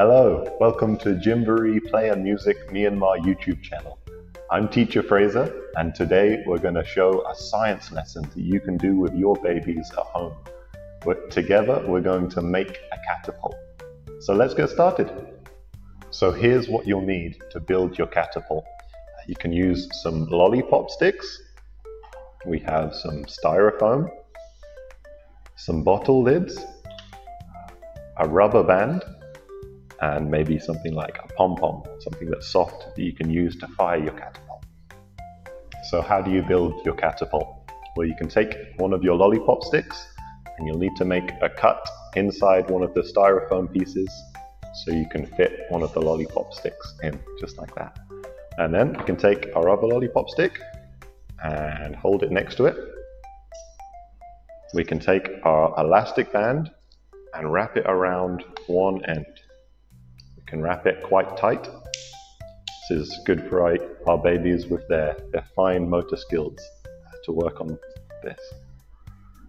Hello, welcome to Gymboree Play and Music Myanmar YouTube channel. I'm Teacher Fraser, and today we're going to show a science lesson that you can do with your babies at home. But together, we're going to make a catapult. So let's get started. So here's what you'll need to build your catapult. You can use some lollipop sticks. We have some styrofoam, some bottle lids, a rubber band, and maybe something like a pom-pom, something that's soft that you can use to fire your catapult. So how do you build your catapult? Well, you can take one of your lollipop sticks and you'll need to make a cut inside one of the styrofoam pieces so you can fit one of the lollipop sticks in, just like that. And then you can take our other lollipop stick and hold it next to it. We can take our elastic band and wrap it around one end can wrap it quite tight. This is good for our, babies with their, their fine motor skills uh, to work on this.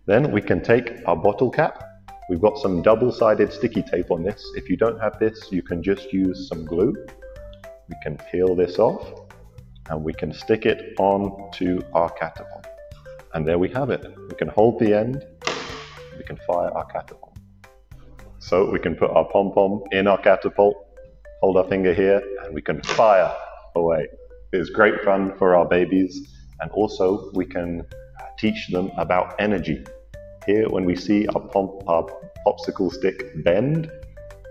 Then we can take our bottle cap. We've got some double-sided sticky tape on this. If you don't have this, you can just use some glue. We can peel this off and we can stick it on to our catapult. And there we have it. We can hold the end, we can fire our catapult. So we can put our pom-pom in our catapult hold our finger here, and we can fire away. It's great fun for our babies, and also we can uh, teach them about energy. Here, when we see our, pom- our popsicle stick bend,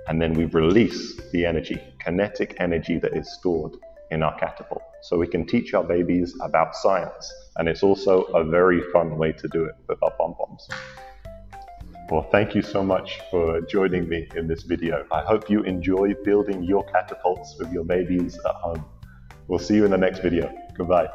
and then we release the energy, kinetic energy that is stored in our catapult. So we can teach our babies about science, and it's also a very fun way to do it with our pom poms. Well, thank you so much for joining me in this video. I hope you enjoy building your catapults with your babies at home. We'll see you in the next video. Goodbye.